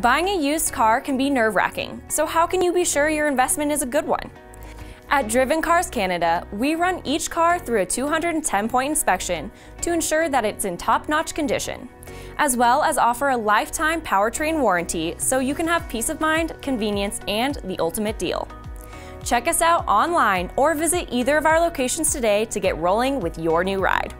Buying a used car can be nerve wracking, so how can you be sure your investment is a good one? At Driven Cars Canada, we run each car through a 210 point inspection to ensure that it's in top notch condition, as well as offer a lifetime powertrain warranty so you can have peace of mind, convenience, and the ultimate deal. Check us out online or visit either of our locations today to get rolling with your new ride.